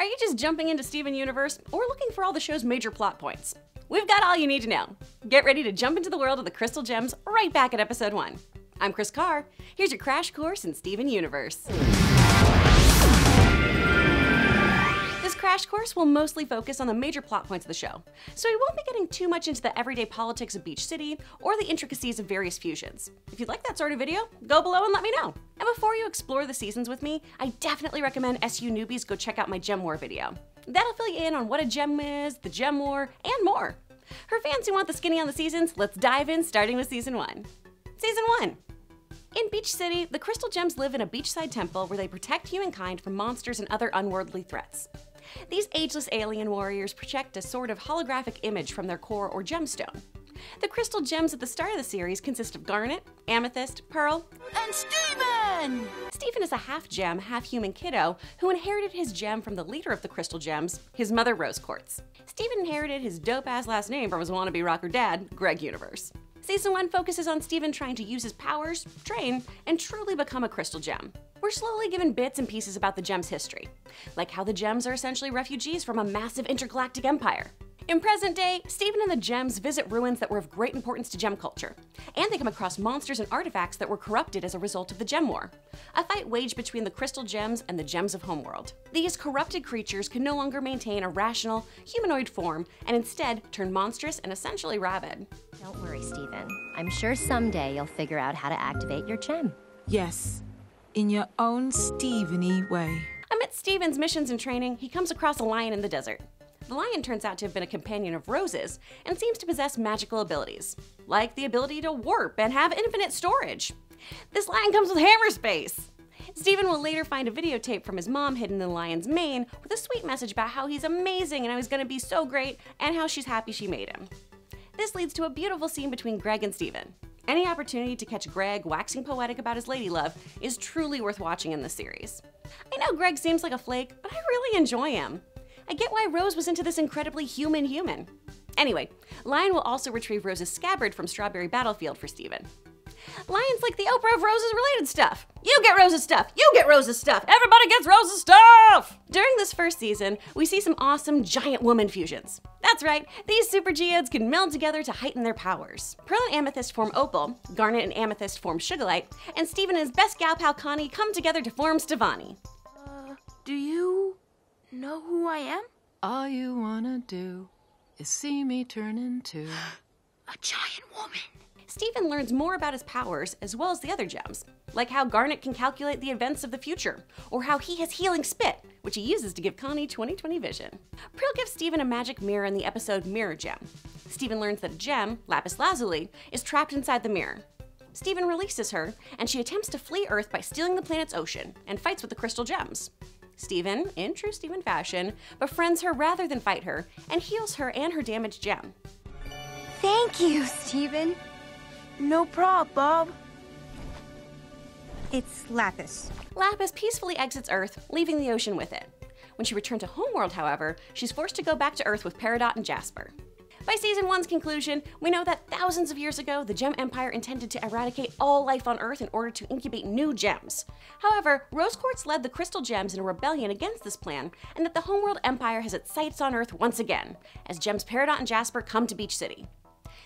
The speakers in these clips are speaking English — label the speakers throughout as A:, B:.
A: Are you just jumping into Steven Universe or looking for all the show's major plot points? We've got all you need to know. Get ready to jump into the world of the Crystal Gems right back at episode 1. I'm Kris Carr. Here's your crash course in Steven Universe. Crash course will mostly focus on the major plot points of the show, so we won't be getting too much into the everyday politics of Beach City or the intricacies of various fusions. If you'd like that sort of video, go below and let me know. And before you explore the seasons with me, I definitely recommend SU newbies go check out my Gem War video. That'll fill you in on what a gem is, the Gem War, and more. For fans who want the skinny on the seasons, let's dive in starting with season 1. Season 1 in Beach City, the Crystal Gems live in a beachside temple where they protect humankind from monsters and other unworldly threats. These ageless alien warriors project a sort of holographic image from their core or gemstone. The crystal gems at the start of the series consist of garnet, amethyst, pearl,
B: and Steven!
A: Steven is a half gem, half human kiddo who inherited his gem from the leader of the crystal gems, his mother Rose Quartz. Steven inherited his dope ass last name from his wannabe rocker dad, Greg Universe. Season 1 focuses on Steven trying to use his powers, train, and truly become a crystal gem. We're slowly given bits and pieces about the gem's history, like how the gems are essentially refugees from a massive intergalactic empire. In present day, Steven and the Gems visit ruins that were of great importance to gem culture, and they come across monsters and artifacts that were corrupted as a result of the Gem War, a fight waged between the Crystal Gems and the Gems of Homeworld. These corrupted creatures can no longer maintain a rational, humanoid form and instead turn monstrous and essentially rabid.
C: Don't worry, Steven. I'm sure someday you'll figure out how to activate your gem.
B: Yes, in your own Steveny way.
A: Amidst Steven's missions and training, he comes across a lion in the desert. The lion turns out to have been a companion of Rose's and seems to possess magical abilities, like the ability to warp and have infinite storage. This lion comes with hammer space. Steven will later find a videotape from his mom hidden in the lion's mane with a sweet message about how he's amazing and how he's gonna be so great and how she's happy she made him. This leads to a beautiful scene between Greg and Steven. Any opportunity to catch Greg waxing poetic about his lady love is truly worth watching in this series. I know Greg seems like a flake, but I really enjoy him. I get why Rose was into this incredibly human human. Anyway, Lion will also retrieve Rose's scabbard from Strawberry Battlefield for Steven. Lion's like the Oprah of Rose's related stuff. You get Rose's stuff, you get Rose's stuff, everybody gets Rose's stuff! During this first season, we see some awesome giant woman fusions. That's right, these super geodes can meld together to heighten their powers. Pearl and Amethyst form Opal, Garnet and Amethyst form Sugilite, and Steven and his best gal pal Connie come together to form Stevonnie.
B: Uh, do you know who I am?
D: All you wanna do is see me turn into
B: a giant woman.
A: Steven learns more about his powers as well as the other gems, like how Garnet can calculate the events of the future, or how he has healing spit, which he uses to give Connie 20/20 vision. Pearl gives Steven a magic mirror in the episode Mirror Gem. Steven learns that a gem, Lapis Lazuli, is trapped inside the mirror. Steven releases her, and she attempts to flee Earth by stealing the planet's ocean and fights with the crystal gems. Steven, in true Steven fashion, befriends her rather than fight her and heals her and her damaged gem.
E: Thank you, Steven.
B: No prob, Bob.
E: It's Lapis.
A: Lapis peacefully exits Earth, leaving the ocean with it. When she returns to Homeworld, however, she's forced to go back to Earth with Peridot and Jasper. By season one's conclusion, we know that thousands of years ago, the Gem Empire intended to eradicate all life on Earth in order to incubate new gems. However, Rose Quartz led the Crystal Gems in a rebellion against this plan, and that the Homeworld Empire has its sights on Earth once again, as Gems Peridot and Jasper come to Beach City.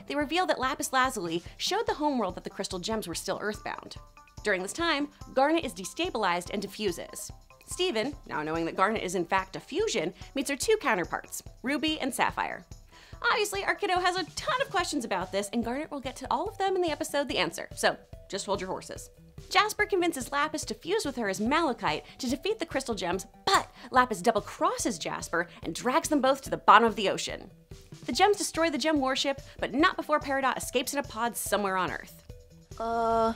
A: They reveal that Lapis Lazuli showed the Homeworld that the Crystal Gems were still Earthbound. During this time, Garnet is destabilized and diffuses. Steven, now knowing that Garnet is in fact a fusion, meets her two counterparts, Ruby and Sapphire. Obviously, our kiddo has a ton of questions about this, and Garnet will get to all of them in the episode The Answer, so just hold your horses. Jasper convinces Lapis to fuse with her as Malachite to defeat the crystal gems, but Lapis double crosses Jasper and drags them both to the bottom of the ocean. The gems destroy the gem warship, but not before Peridot escapes in a pod somewhere on Earth.
B: Uh,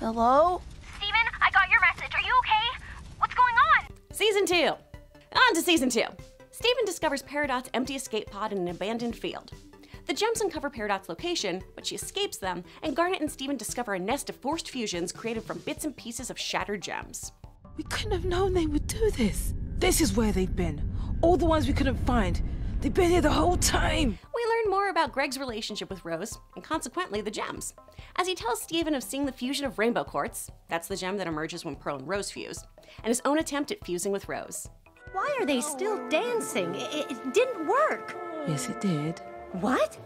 B: hello?
F: Steven, I got your message. Are you okay? What's going on?
A: Season 2. On to Season 2. Steven discovers Peridot's empty escape pod in an abandoned field. The gems uncover Peridot's location, but she escapes them, and Garnet and Steven discover a nest of forced fusions created from bits and pieces of shattered gems.
B: We couldn't have known they would do this. This is where they've been. All the ones we couldn't find. They've been here the whole time.
A: We learn more about Greg's relationship with Rose, and consequently the gems. As he tells Steven of seeing the fusion of Rainbow Quartz, that's the gem that emerges when Pearl and Rose fuse, and his own attempt at fusing with Rose.
G: Why are they still dancing? It, it didn't work.
B: Yes, it did.
G: What?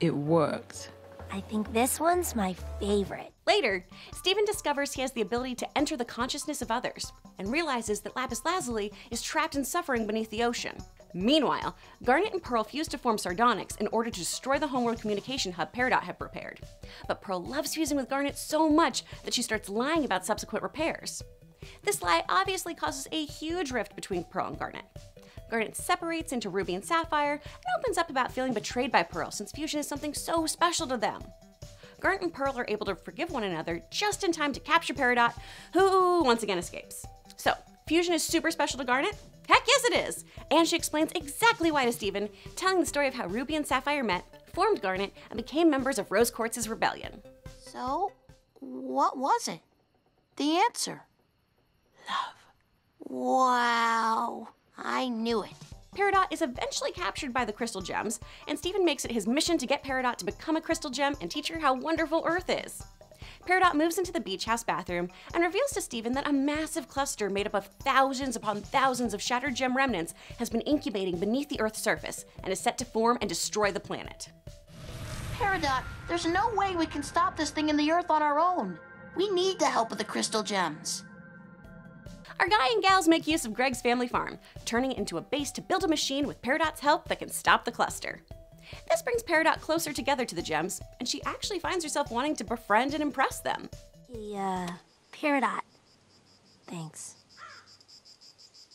B: It worked.
E: I think this one's my favorite.
A: Later, Steven discovers he has the ability to enter the consciousness of others and realizes that Lapis Lazuli is trapped and suffering beneath the ocean. Meanwhile, Garnet and Pearl fuse to form Sardonyx in order to destroy the homeworld communication hub Peridot had prepared. But Pearl loves fusing with Garnet so much that she starts lying about subsequent repairs. This lie obviously causes a huge rift between Pearl and Garnet. Garnet separates into Ruby and Sapphire and opens up about feeling betrayed by Pearl since fusion is something so special to them. Garnet and Pearl are able to forgive one another just in time to capture Peridot, who once again escapes. So, fusion is super special to Garnet? Heck yes it is! And she explains exactly why to Steven, telling the story of how Ruby and Sapphire met, formed Garnet, and became members of Rose Quartz's rebellion.
H: So, what was it? The answer? Love. Wow. I knew it.
A: Peridot is eventually captured by the crystal gems, and Steven makes it his mission to get Peridot to become a crystal gem and teach her how wonderful Earth is. Peridot moves into the beach house bathroom and reveals to Steven that a massive cluster made up of thousands upon thousands of shattered gem remnants has been incubating beneath the Earth's surface and is set to form and destroy the planet.
H: Peridot, there's no way we can stop this thing in the Earth on our own. We need the help of the crystal gems.
A: Our guy and gals make use of Greg's family farm, turning it into a base to build a machine with Peridot's help that can stop the cluster. This brings Peridot closer together to the gems, and she actually finds herself wanting to befriend and impress them.
E: Hey, uh, Peridot. Thanks.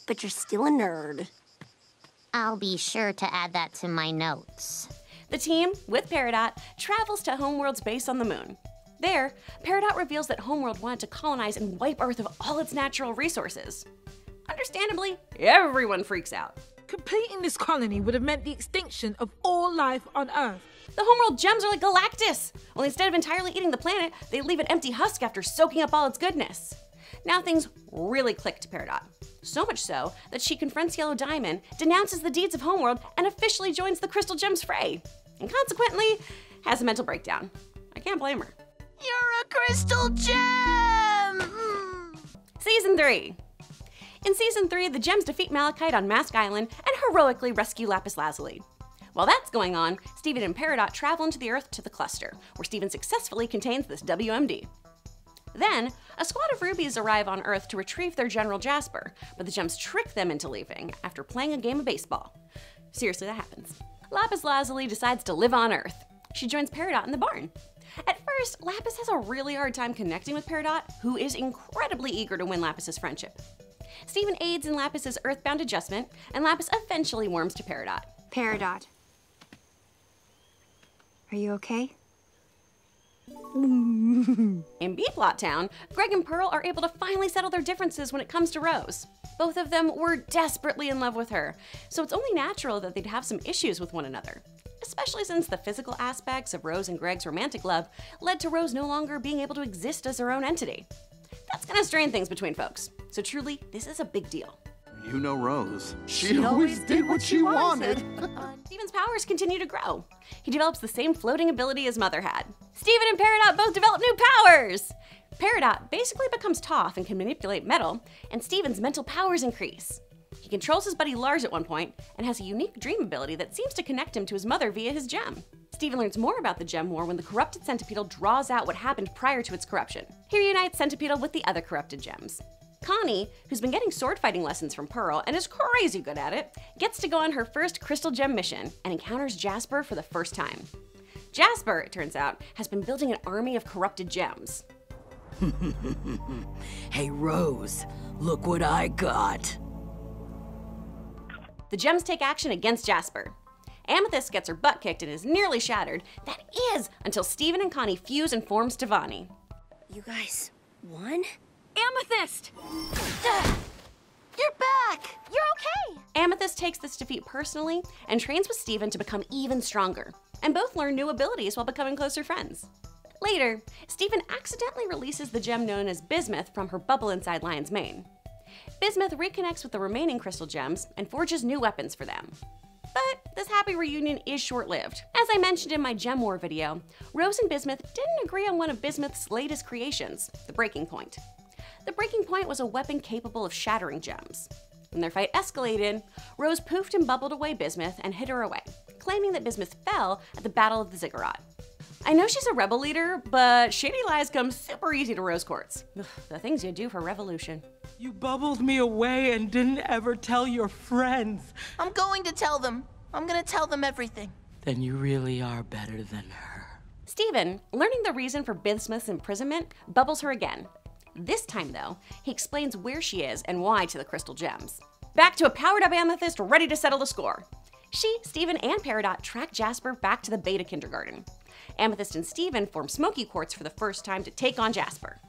E: But you're still a nerd.
C: I'll be sure to add that to my notes.
A: The team, with Peridot, travels to Homeworld's base on the moon. There, Peridot reveals that Homeworld wanted to colonize and wipe Earth of all its natural resources. Understandably, everyone freaks out.
B: Completing this colony would have meant the extinction of all life on Earth.
A: The homeworld gems are like Galactus, only instead of entirely eating the planet, they leave an empty husk after soaking up all its goodness. Now things really click to Peridot. So much so that she confronts Yellow Diamond, denounces the deeds of Homeworld, and officially joins the Crystal Gems fray. And consequently, has a mental breakdown. I can't blame her.
H: You're a crystal gem! Hmm.
A: Season 3. In Season 3, the Gems defeat Malachite on Mask Island and heroically rescue Lapis Lazuli. While that's going on, Steven and Peridot travel into the Earth to the cluster, where Steven successfully contains this WMD. Then, a squad of rubies arrive on Earth to retrieve their General Jasper, but the Gems trick them into leaving after playing a game of baseball. Seriously, that happens. Lapis Lazuli decides to live on Earth. She joins Peridot in the barn. At first, Lapis has a really hard time connecting with Peridot, who is incredibly eager to win Lapis's friendship. Steven aids in Lapis's earthbound adjustment, and Lapis eventually warms to Peridot.
E: Peridot. Are you okay?
A: In B-Plot Town, Greg and Pearl are able to finally settle their differences when it comes to Rose. Both of them were desperately in love with her, so it's only natural that they'd have some issues with one another. Especially since the physical aspects of Rose and Greg's romantic love led to Rose no longer being able to exist as her own entity. That's gonna strain things between folks, so truly, this is a big deal.
I: You know Rose. She, always did what she wanted.
A: Uh, Steven's powers continue to grow. He develops the same floating ability his mother had. Steven and Peridot both develop new powers! Peridot basically becomes Toph and can manipulate metal, and Steven's mental powers increase. Controls his buddy Lars at one point and has a unique dream ability that seems to connect him to his mother via his gem. Steven learns more about the gem war when the corrupted Centipeetle draws out what happened prior to its corruption. He reunites Centipeetle with the other corrupted gems. Connie, who's been getting sword fighting lessons from Pearl and is crazy good at it, gets to go on her first Crystal Gem mission and encounters Jasper for the first time. Jasper, it turns out, has been building an army of corrupted gems.
J: hey, Rose, look what I got.
A: The gems take action against Jasper. Amethyst gets her butt kicked and is nearly shattered. That is, until Steven and Connie fuse and forms Stevonnie.
E: You guys won?
G: Amethyst! Ah!
H: You're back!
F: You're okay!
A: Amethyst takes this defeat personally and trains with Steven to become even stronger, and both learn new abilities while becoming closer friends. Later, Steven accidentally releases the gem known as Bismuth from her bubble inside Lion's mane. Bismuth reconnects with the remaining crystal gems and forges new weapons for them. But this happy reunion is short-lived. As I mentioned in my Gem War video, Rose and Bismuth didn't agree on one of Bismuth's latest creations, the Breaking Point. The Breaking Point was a weapon capable of shattering gems. When their fight escalated, Rose poofed and bubbled away Bismuth and hid her away, claiming that Bismuth fell at the Battle of the Ziggurat. I know she's a rebel leader, but shady lies come super easy to Rose Quartz. Ugh, the things you do for revolution.
B: You bubbled me away and didn't ever tell your friends.
H: I'm going to tell them. I'm gonna tell them everything.
B: Then you really are better than her.
A: Steven, learning the reason for Bismuth's imprisonment, bubbles her again. This time, though, he explains where she is and why to the crystal gems. Back to a powered up amethyst ready to settle the score. She, Steven, and Peridot track Jasper back to the Beta Kindergarten. Amethyst and Steven form Smoky Quartz for the first time to take on Jasper.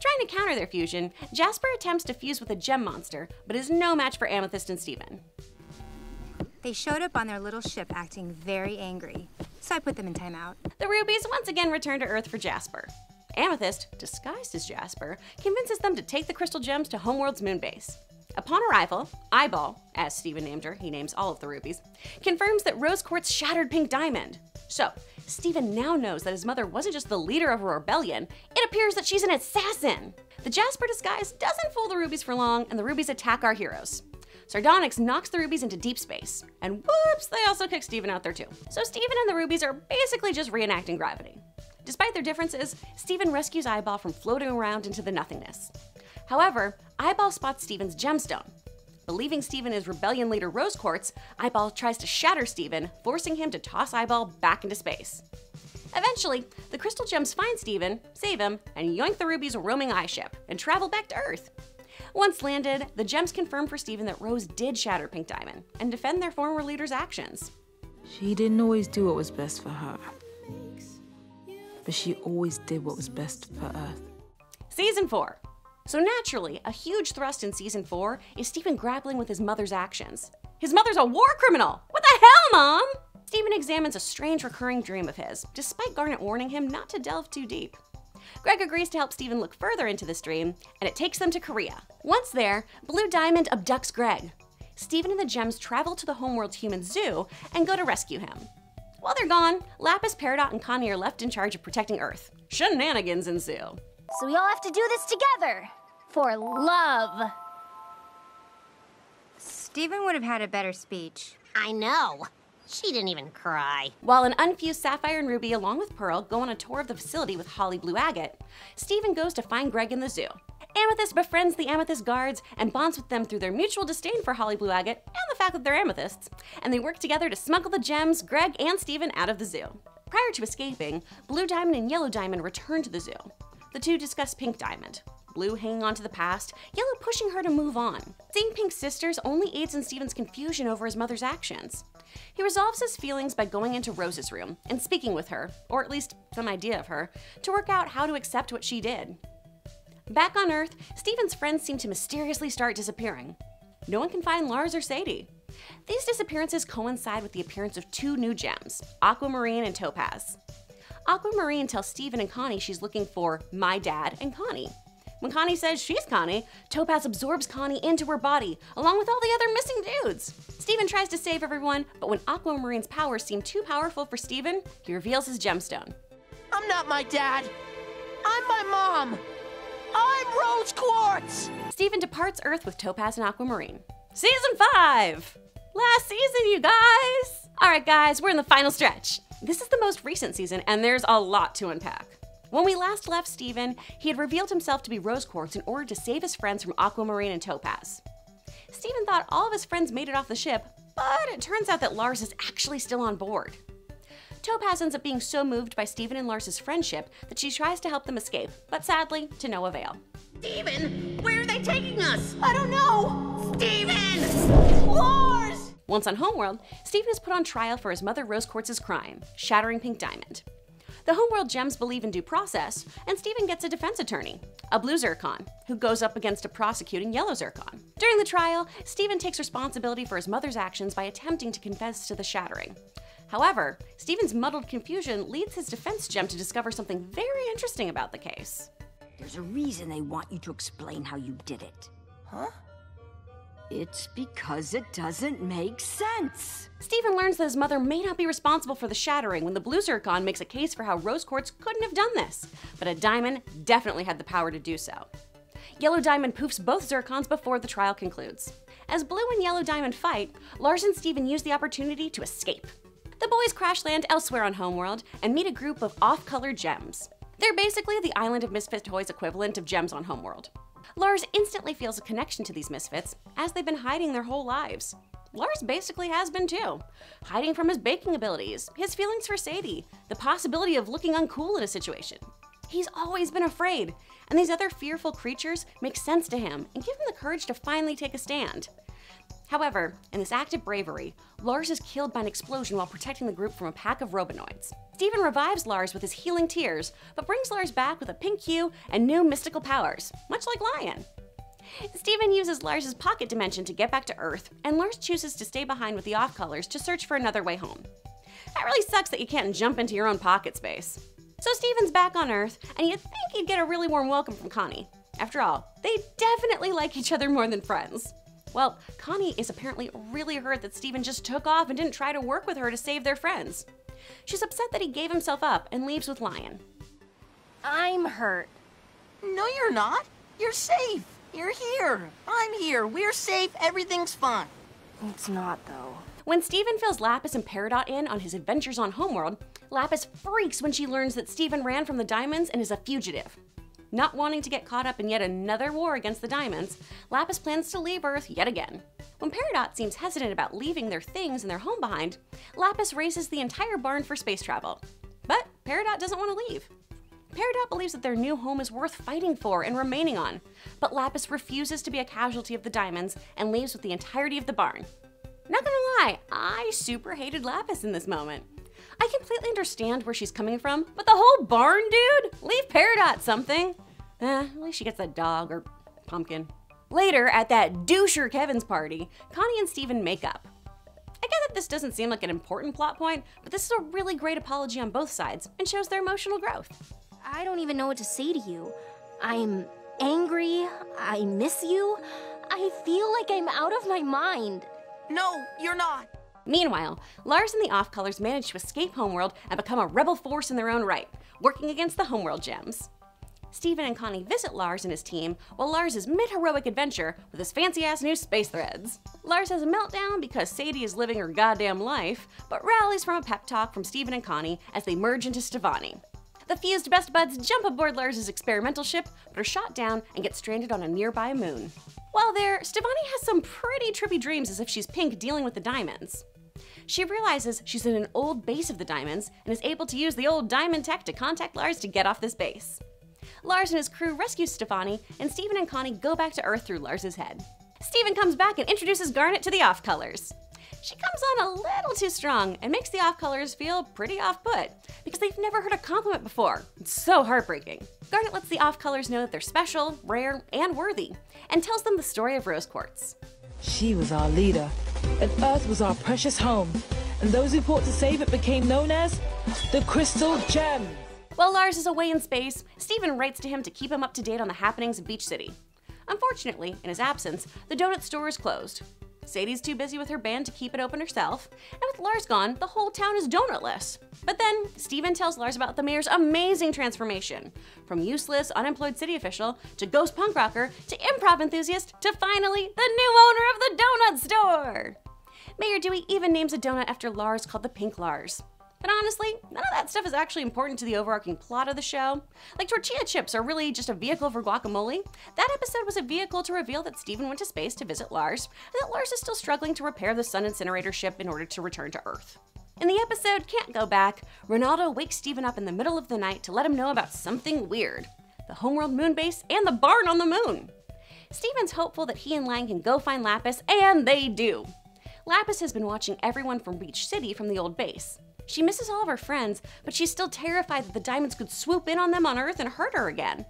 A: Trying to counter their fusion, Jasper attempts to fuse with a gem monster, but is no match for Amethyst and Steven.
K: They showed up on their little ship acting very angry, so I put them in timeout.
A: The rubies once again return to Earth for Jasper. Amethyst, disguised as Jasper, convinces them to take the crystal gems to Homeworld's moon base. Upon arrival, Eyeball, as Steven named her, he names all of the rubies, confirms that Rose Quartz shattered Pink Diamond. So, Steven now knows that his mother wasn't just the leader of a rebellion, it appears that she's an assassin. The Jasper disguise doesn't fool the rubies for long, and the rubies attack our heroes. Sardonyx knocks the rubies into deep space, and whoops, they also kick Steven out there too. So Steven and the rubies are basically just reenacting gravity. Despite their differences, Steven rescues Eyeball from floating around into the nothingness. However, Eyeball spots Steven's gemstone. Believing Steven is rebellion leader Rose Quartz, Eyeball tries to shatter Steven, forcing him to toss Eyeball back into space. Eventually, the crystal gems find Steven, save him, and yoink the ruby's roaming eye ship and travel back to Earth. Once landed, the gems confirm for Steven that Rose did shatter Pink Diamond and defend their former leader's actions.
B: She didn't always do what was best for her. But she always did what was best for Earth.
A: Season 4. So naturally, a huge thrust in season 4 is Steven grappling with his mother's actions. His mother's a war criminal! What the hell, Mom? Steven examines a strange recurring dream of his, despite Garnet warning him not to delve too deep. Greg agrees to help Steven look further into this dream, and it takes them to Korea. Once there, Blue Diamond abducts Greg. Steven and the Gems travel to the homeworld's human zoo and go to rescue him. While they're gone, Lapis, Peridot, and Connie are left in charge of protecting Earth. Shenanigans ensue.
F: So we all have to do this together. For love.
K: Steven would have had a better speech.
G: I know. She didn't even cry.
A: While an unfused Sapphire and Ruby, along with Pearl, go on a tour of the facility with Holly Blue Agate, Steven goes to find Greg in the zoo. Amethyst befriends the Amethyst guards and bonds with them through their mutual disdain for Holly Blue Agate and the fact that they're amethysts, and they work together to smuggle the gems, Greg and Steven, out of the zoo. Prior to escaping, Blue Diamond and Yellow Diamond return to the zoo. The two discuss Pink Diamond. Blue hanging on to the past, Yellow pushing her to move on. Seeing Pink's sisters only aids in Steven's confusion over his mother's actions. He resolves his feelings by going into Rose's room and speaking with her, or at least some idea of her, to work out how to accept what she did. Back on Earth, Steven's friends seem to mysteriously start disappearing. No one can find Lars or Sadie. These disappearances coincide with the appearance of two new gems, Aquamarine and Topaz. Aquamarine tells Steven and Connie she's looking for my dad and Connie. When Connie says she's Connie, Topaz absorbs Connie into her body, along with all the other missing dudes. Steven tries to save everyone, but when Aquamarine's powers seem too powerful for Steven, he reveals his gemstone.
H: I'm not my dad. I'm my mom. I'm Rose Quartz.
A: Steven departs Earth with Topaz and Aquamarine. Season 5! Last season, you guys! Alright, guys, we're in the final stretch. This is the most recent season, and there's a lot to unpack. When we last left Steven, he had revealed himself to be Rose Quartz in order to save his friends from Aquamarine and Topaz. Steven thought all of his friends made it off the ship, but it turns out that Lars is actually still on board. Topaz ends up being so moved by Steven and Lars's friendship that she tries to help them escape, but sadly, to no avail.
G: Steven, where are they taking us?
H: I don't know.
G: Steven!
H: Lars!
A: Once on Homeworld, Steven is put on trial for his mother Rose Quartz's crime, shattering Pink Diamond. The Homeworld Gems believe in due process, and Steven gets a defense attorney, a blue Zircon, who goes up against a prosecuting yellow Zircon. During the trial, Steven takes responsibility for his mother's actions by attempting to confess to the shattering. However, Steven's muddled confusion leads his defense gem to discover something very interesting about the case.
J: There's a reason they want you to explain how you did it.
H: Huh?
J: It's because it doesn't make sense.
A: Steven learns that his mother may not be responsible for the shattering when the Blue Zircon makes a case for how Rose Quartz couldn't have done this, but a diamond definitely had the power to do so. Yellow Diamond poofs both Zircons before the trial concludes. As Blue and Yellow Diamond fight, Lars and Steven use the opportunity to escape. The boys crash land elsewhere on Homeworld and meet a group of off color gems. They're basically the Island of Misfit Toys equivalent of gems on Homeworld. Lars instantly feels a connection to these misfits as they've been hiding their whole lives. Lars basically has been too, hiding from his baking abilities, his feelings for Sadie, the possibility of looking uncool in a situation. He's always been afraid, and these other fearful creatures make sense to him and give him the courage to finally take a stand. However, in this act of bravery, Lars is killed by an explosion while protecting the group from a pack of Robonoids. Steven revives Lars with his healing tears, but brings Lars back with a pink hue and new mystical powers, much like Lion. Steven uses Lars's pocket dimension to get back to Earth, and Lars chooses to stay behind with the off-colors to search for another way home. That really sucks that you can't jump into your own pocket space. So Steven's back on Earth, and you'd think he'd get a really warm welcome from Connie. After all, they definitely like each other more than friends. Well, Connie is apparently really hurt that Steven just took off and didn't try to work with her to save their friends. She's upset that he gave himself up and leaves with Lion.
E: I'm hurt.
H: No, you're not. You're safe. You're here. I'm here. We're safe. Everything's fine.
E: It's not, though.
A: When Steven fills Lapis and Peridot in on his adventures on Homeworld, Lapis freaks when she learns that Steven ran from the Diamonds and is a fugitive. Not wanting to get caught up in yet another war against the Diamonds, Lapis plans to leave Earth yet again. When Peridot seems hesitant about leaving their things and their home behind, Lapis raises the entire barn for space travel. But Peridot doesn't want to leave. Peridot believes that their new home is worth fighting for and remaining on, but Lapis refuses to be a casualty of the Diamonds and leaves with the entirety of the barn. Not gonna lie, I super hated Lapis in this moment. I completely understand where she's coming from, but the whole barn, dude? Leave Peridot something. Eh, at least she gets a dog or pumpkin. Later, at that doucher Kevin's party, Connie and Steven make up. I get that this doesn't seem like an important plot point, but this is a really great apology on both sides and shows their emotional growth.
E: I don't even know what to say to you. I'm angry. I miss you. I feel like I'm out of my mind.
H: No, you're not.
A: Meanwhile, Lars and the Off-Colors manage to escape Homeworld and become a rebel force in their own right, working against the Homeworld gems. Steven and Connie visit Lars and his team while Lars is mid-heroic adventure with his fancy-ass new space threads. Lars has a meltdown because Sadie is living her goddamn life, but rallies from a pep talk from Steven and Connie as they merge into Stevonnie. The fused best buds jump aboard Lars's experimental ship, but are shot down and get stranded on a nearby moon. While there, Stevonnie has some pretty trippy dreams as if she's Pink dealing with the diamonds. She realizes she's in an old base of the diamonds and is able to use the old diamond tech to contact Lars to get off this base. Lars and his crew rescue Stevonnie, and Steven and Connie go back to Earth through Lars's head. Steven comes back and introduces Garnet to the off-colors. She comes on a little too strong and makes the off-colors feel pretty off-put because they've never heard a compliment before. It's so heartbreaking. Garnet lets the off-colors know that they're special, rare, and worthy, and tells them the story of Rose Quartz.
B: She was our leader, and Earth was our precious home, and those who fought to save it became known as the Crystal Gems.
A: While Lars is away in space, Steven writes to him to keep him up to date on the happenings of Beach City. Unfortunately, in his absence, the donut store is closed. Sadie's too busy with her band to keep it open herself, and with Lars gone, the whole town is donutless. But then, Steven tells Lars about the mayor's amazing transformation from useless, unemployed city official to ghost punk rocker to improv enthusiast to finally the new owner of the donut store. Mayor Dewey even names a donut after Lars called the Pink Lars. But honestly, none of that stuff is actually important to the overarching plot of the show. Like tortilla chips are really just a vehicle for guacamole. That episode was a vehicle to reveal that Steven went to space to visit Lars, and that Lars is still struggling to repair the Sun Incinerator ship in order to return to Earth. In the episode Can't Go Back, Ronaldo wakes Steven up in the middle of the night to let him know about something weird the homeworld moon base and the barn on the moon. Steven's hopeful that he and Lang can go find Lapis, and they do. Lapis has been watching everyone from Beach City from the old base. She misses all of her friends, but she's still terrified that the diamonds could swoop in on them on Earth and hurt her again.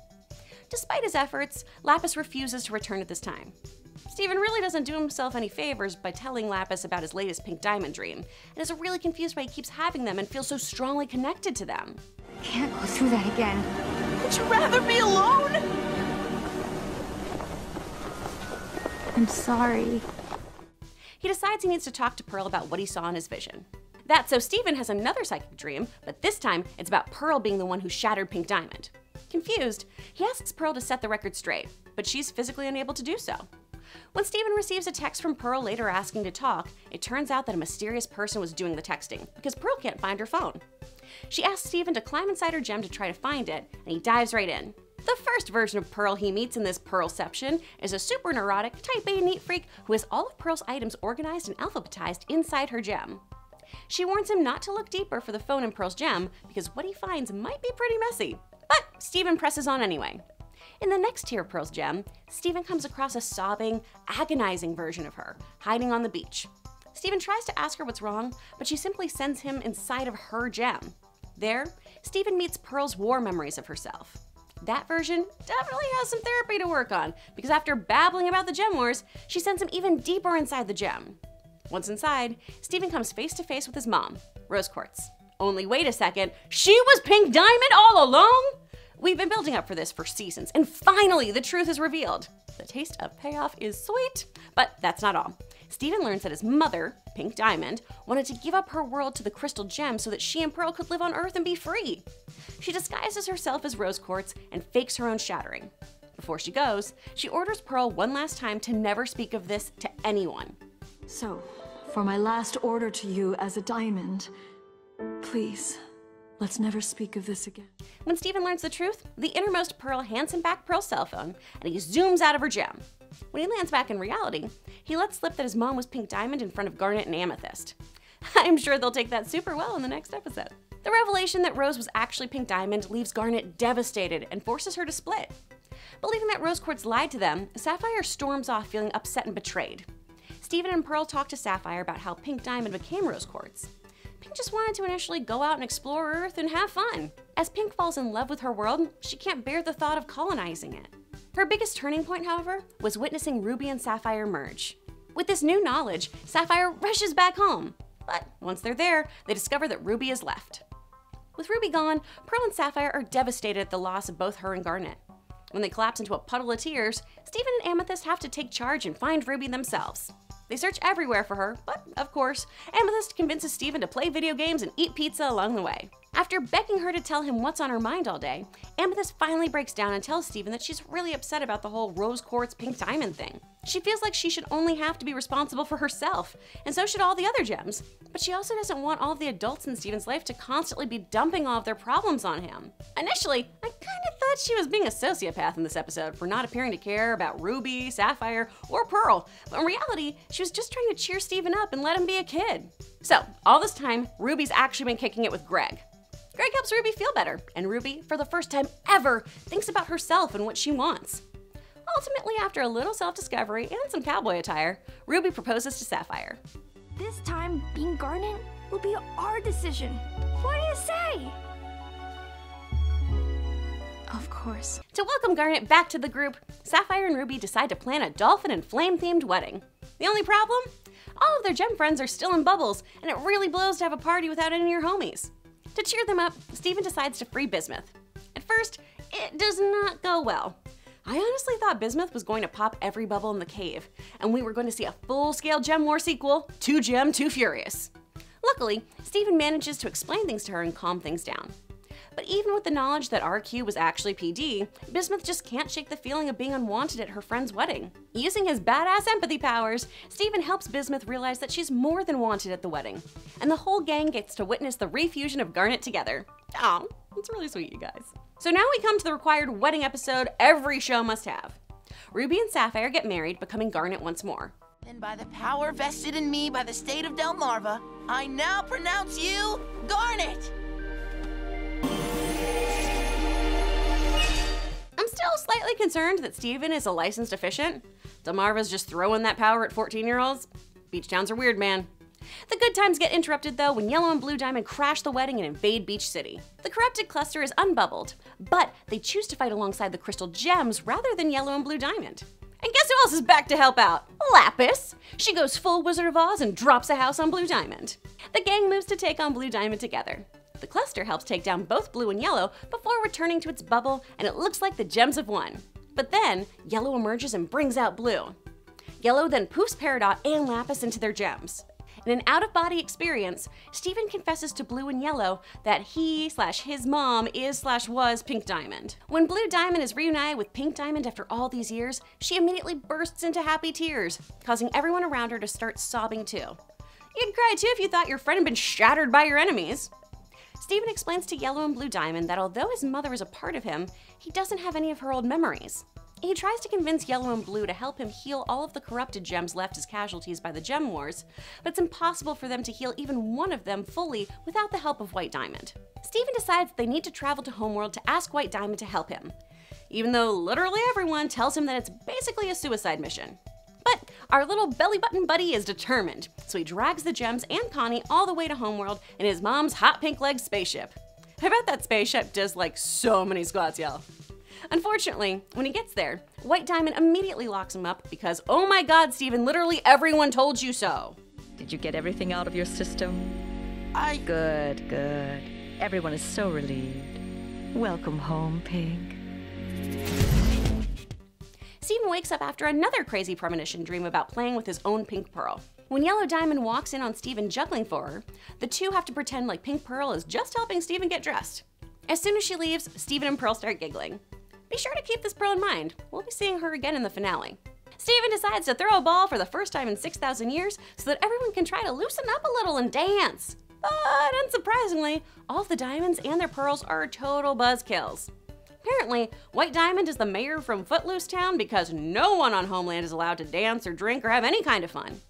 A: Despite his efforts, Lapis refuses to return at this time. Steven really doesn't do himself any favors by telling Lapis about his latest pink diamond dream, and is really confused why he keeps having them and feels so strongly connected to them.
K: I Can't go through that again.
H: Would you rather be alone?
E: I'm sorry.
A: He decides he needs to talk to Pearl about what he saw in his vision. That's so Steven has another psychic dream, but this time it's about Pearl being the one who shattered Pink Diamond. Confused, he asks Pearl to set the record straight, but she's physically unable to do so. When Steven receives a text from Pearl later asking to talk, it turns out that a mysterious person was doing the texting because Pearl can't find her phone. She asks Steven to climb inside her gem to try to find it, and he dives right in. The first version of Pearl he meets in this Pearlception is a super neurotic, type A neat freak who has all of Pearl's items organized and alphabetized inside her gem. She warns him not to look deeper for the phone in Pearl's gem because what he finds might be pretty messy. But Steven presses on anyway. In the next tier of Pearl's gem, Steven comes across a sobbing, agonizing version of her, hiding on the beach. Steven tries to ask her what's wrong, but she simply sends him inside of her gem. There, Steven meets Pearl's war memories of herself. That version definitely has some therapy to work on, because after babbling about the Gem Wars, she sends him even deeper inside the gem. Once inside, Steven comes face to face with his mom, Rose Quartz. Only wait a second, she was Pink Diamond all along? We've been building up for this for seasons, and finally the truth is revealed. The taste of payoff is sweet, but that's not all. Steven learns that his mother, Pink Diamond, wanted to give up her world to the crystal gem so that she and Pearl could live on Earth and be free. She disguises herself as Rose Quartz and fakes her own shattering. Before she goes, she orders Pearl one last time to never speak of this to anyone.
L: So, for my last order to you as a diamond, please, let's never speak of this again.
A: When Steven learns the truth, the innermost Pearl hands him back Pearl's cell phone and he zooms out of her gem. When he lands back in reality, he lets slip that his mom was Pink Diamond in front of Garnet and Amethyst. I'm sure they'll take that super well in the next episode. The revelation that Rose was actually Pink Diamond leaves Garnet devastated and forces her to split. Believing that Rose Quartz lied to them, Sapphire storms off feeling upset and betrayed. Steven and Pearl talk to Sapphire about how Pink Diamond became Rose Quartz. Pink just wanted to initially go out and explore Earth and have fun. As Pink falls in love with her world, she can't bear the thought of colonizing it. Her biggest turning point, however, was witnessing Ruby and Sapphire merge. With this new knowledge, Sapphire rushes back home. But once they're there, they discover that Ruby is left. With Ruby gone, Pearl and Sapphire are devastated at the loss of both her and Garnet. When they collapse into a puddle of tears, Steven and Amethyst have to take charge and find Ruby themselves. They search everywhere for her, but of course, Amethyst convinces Steven to play video games and eat pizza along the way. After begging her to tell him what's on her mind all day, Amethyst finally breaks down and tells Steven that she's really upset about the whole rose quartz pink diamond thing. She feels like she should only have to be responsible for herself, and so should all the other gems. But she also doesn't want all of the adults in Steven's life to constantly be dumping all of their problems on him. Initially, She was being a sociopath in this episode for not appearing to care about Ruby, Sapphire, or Pearl, but in reality, she was just trying to cheer Steven up and let him be a kid. So, all this time, Ruby's actually been kicking it with Greg. Greg helps Ruby feel better, and Ruby, for the first time ever, thinks about herself and what she wants. Ultimately, after a little self discovery and some cowboy attire, Ruby proposes to Sapphire.
E: This time, being Garnet will be our decision. What do you say?
L: Of course.
A: To welcome Garnet back to the group, Sapphire and Ruby decide to plan a dolphin and flame themed wedding. The only problem? All of their gem friends are still in bubbles, and it really blows to have a party without any of your homies. To cheer them up, Steven decides to free Bismuth. At first, it does not go well. I honestly thought Bismuth was going to pop every bubble in the cave, and we were going to see a full scale Gem War sequel, Too Gem, Too Furious. Luckily, Steven manages to explain things to her and calm things down. But even with the knowledge that RQ was actually PD, Bismuth just can't shake the feeling of being unwanted at her friend's wedding. Using his badass empathy powers, Steven helps Bismuth realize that she's more than wanted at the wedding, and the whole gang gets to witness the refusion of Garnet together. Aw, it's really sweet, you guys. So now we come to the required wedding episode every show must have. Ruby and Sapphire get married, becoming Garnet once more.
M: And by the power vested in me by the state of Delmarva, I now pronounce you Garnet!
A: I'm still slightly concerned that Steven is a licensed efficient. Delmarva's just throwing that power at 14 year olds. Beach towns are weird, man. The good times get interrupted though when Yellow and Blue Diamond crash the wedding and invade Beach City. The corrupted cluster is unbubbled, but they choose to fight alongside the Crystal Gems rather than Yellow and Blue Diamond. And guess who else is back to help out? Lapis! She goes full Wizard of Oz and drops a house on Blue Diamond. The gang moves to take on Blue Diamond together. The cluster helps take down both blue and yellow before returning to its bubble, and it looks like the gems have won. But then, yellow emerges and brings out blue. Yellow then poofs Peridot and Lapis into their gems. In an out-of-body experience, Steven confesses to Blue and Yellow that he slash his mom is slash was Pink Diamond. When Blue Diamond is reunited with Pink Diamond after all these years, she immediately bursts into happy tears, causing everyone around her to start sobbing too. You'd cry too if you thought your friend had been shattered by your enemies. Steven explains to Yellow and Blue Diamond that although his mother is a part of him, he doesn't have any of her old memories. He tries to convince Yellow and Blue to help him heal all of the corrupted gems left as casualties by the Gem Wars, but it's impossible for them to heal even one of them fully without the help of White Diamond. Steven decides they need to travel to Homeworld to ask White Diamond to help him, even though literally everyone tells him that it's basically a suicide mission. But our little belly button buddy is determined, so he drags the gems and Connie all the way to Homeworld in his mom's hot pink leg spaceship. I bet that spaceship does like so many squats, y'all. Unfortunately, when he gets there, White Diamond immediately locks him up because, oh my god, Steven, literally everyone told you so.
N: Did you get everything out of your system?
M: I.
N: Good, good. Everyone is so relieved. Welcome home, Pink.
A: Steven wakes up after another crazy premonition dream about playing with his own Pink Pearl. When Yellow Diamond walks in on Steven juggling for her, the two have to pretend like Pink Pearl is just helping Steven get dressed. As soon as she leaves, Steven and Pearl start giggling. Be sure to keep this Pearl in mind. We'll be seeing her again in the finale. Steven decides to throw a ball for the first time in 6,000 years so that everyone can try to loosen up a little and dance. But unsurprisingly, all of the diamonds and their pearls are total buzzkills. Apparently, White Diamond is the mayor from Footloose Town because no one on Homeland is allowed to dance or drink or have any kind of fun.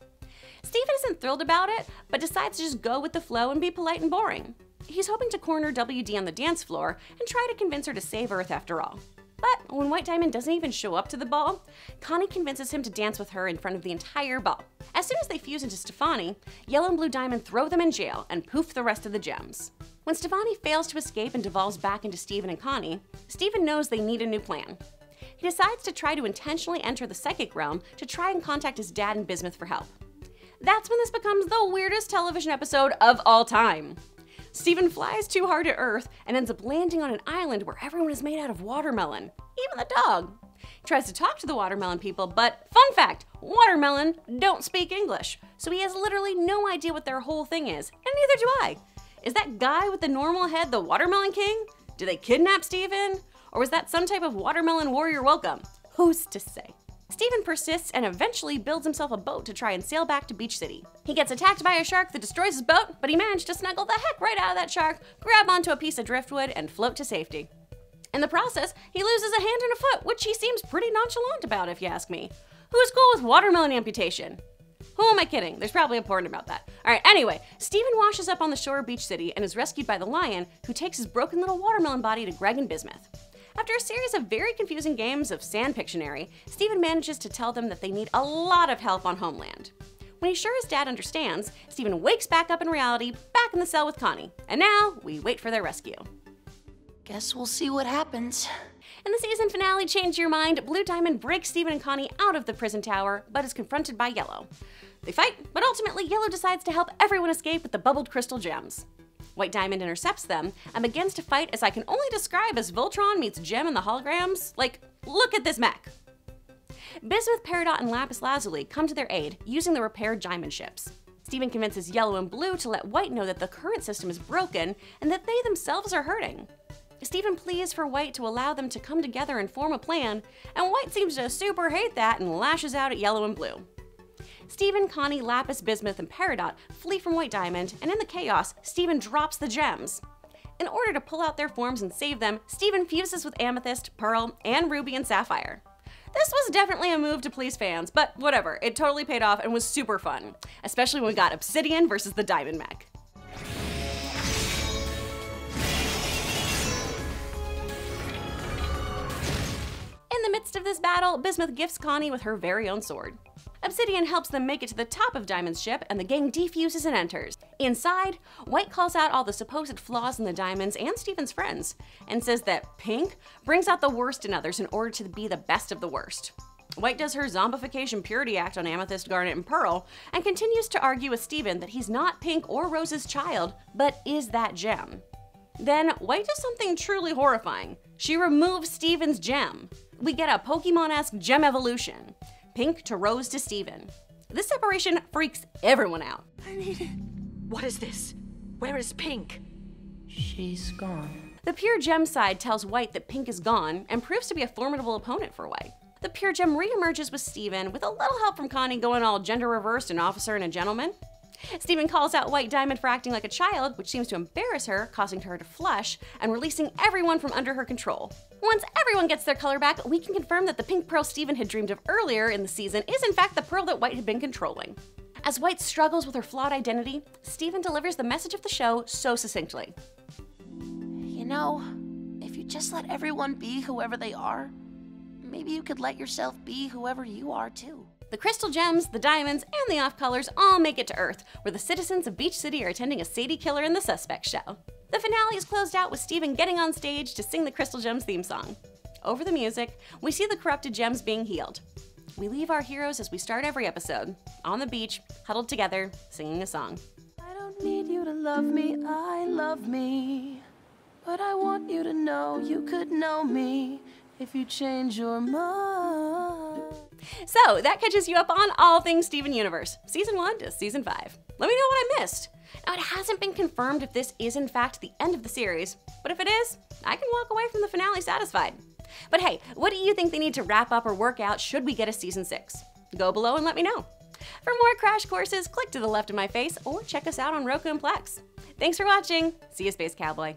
A: Steven isn't thrilled about it, but decides to just go with the flow and be polite and boring. He's hoping to corner WD on the dance floor and try to convince her to save Earth after all. But when White Diamond doesn't even show up to the ball, Connie convinces him to dance with her in front of the entire ball. As soon as they fuse into Stevonnie, Yellow and Blue Diamond throw them in jail and poof the rest of the gems. When Stevonnie fails to escape and devolves back into Steven and Connie, Steven knows they need a new plan. He decides to try to intentionally enter the psychic realm to try and contact his dad and Bismuth for help. That's when this becomes the weirdest television episode of all time. Steven flies too hard to Earth and ends up landing on an island where everyone is made out of watermelon, even the dog. He tries to talk to the watermelon people, but fun fact watermelon don't speak English, so he has literally no idea what their whole thing is, and neither do I. Is that guy with the normal head the watermelon king? Did they kidnap Steven? Or was that some type of watermelon warrior welcome? Who's to say? Steven persists and eventually builds himself a boat to try and sail back to Beach City. He gets attacked by a shark that destroys his boat, but he managed to snuggle the heck right out of that shark, grab onto a piece of driftwood, and float to safety. In the process, he loses a hand and a foot, which he seems pretty nonchalant about, if you ask me. Who's cool with watermelon amputation? Who am I kidding? There's probably a porn about that. All right, anyway, Steven washes up on the shore of Beach City and is rescued by the lion, who takes his broken little watermelon body to Greg and Bismuth. After a series of very confusing games of Sand Pictionary, Steven manages to tell them that they need a lot of help on Homeland. When he's sure his dad understands, Steven wakes back up in reality, back in the cell with Connie. And now, we wait for their rescue.
M: Guess we'll see what happens.
A: In the season finale, Change Your Mind, Blue Diamond breaks Steven and Connie out of the prison tower, but is confronted by Yellow. They fight, but ultimately Yellow decides to help everyone escape with the bubbled crystal gems. White Diamond intercepts them and begins to fight as I can only describe as Voltron meets Jem and the holograms. Like, look at this mech. Bismuth, Peridot, and Lapis Lazuli come to their aid using the repaired diamond ships. Steven convinces Yellow and Blue to let White know that the current system is broken and that they themselves are hurting. Steven pleads for White to allow them to come together and form a plan, and White seems to super hate that and lashes out at Yellow and Blue. Steven, Connie, Lapis, Bismuth, and Peridot flee from White Diamond, and in the chaos, Steven drops the gems. In order to pull out their forms and save them, Steven fuses with Amethyst, Pearl, and Ruby and Sapphire. This was definitely a move to please fans, but whatever, it totally paid off and was super fun, especially when we got Obsidian versus the Diamond Mech. In the midst of this battle, Bismuth gifts Connie with her very own sword. Obsidian helps them make it to the top of Diamond's ship, and the gang defuses and enters. Inside, White calls out all the supposed flaws in the Diamonds and Steven's friends, and says that Pink brings out the worst in others in order to be the best of the worst. White does her zombification purity act on Amethyst, Garnet, and Pearl, and continues to argue with Steven that he's not Pink or Rose's child, but is that gem. Then White does something truly horrifying. She removes Steven's gem. We get a Pokemon esque gem evolution. Pink to Rose to Steven. This separation freaks everyone out. I need it.
B: What is this? Where is Pink?
H: She's gone.
A: The Pure Gem side tells White that Pink is gone and proves to be a formidable opponent for White. The Pure Gem reemerges with Steven with a little help from Connie going all gender reversed, an officer and a gentleman. Steven calls out White Diamond for acting like a child, which seems to embarrass her, causing her to flush and releasing everyone from under her control. Once everyone gets their color back, we can confirm that the pink pearl Steven had dreamed of earlier in the season is in fact the pearl that White had been controlling. As White struggles with her flawed identity, Steven delivers the message of the show so succinctly.
H: You know, if you just let everyone be whoever they are, maybe you could let yourself be whoever you are too.
A: The crystal gems, the diamonds, and the off colors all make it to Earth, where the citizens of Beach City are attending a Sadie Killer in the Suspect show. The finale is closed out with Steven getting on stage to sing the Crystal Gems theme song. Over the music, we see the corrupted gems being healed. We leave our heroes as we start every episode, on the beach, huddled together, singing a song.
H: I don't need you to love me, I love me. But I want you to know you could know me if you change your mind.
A: So that catches you up on all things Steven Universe, season 1 to season 5. Let me know what I missed. Now, it hasn't been confirmed if this is in fact the end of the series, but if it is, I can walk away from the finale satisfied. But hey, what do you think they need to wrap up or work out should we get a season 6? Go below and let me know. For more crash courses, click to the left of my face or check us out on Roku and Plex. Thanks for watching. See you, Space Cowboy.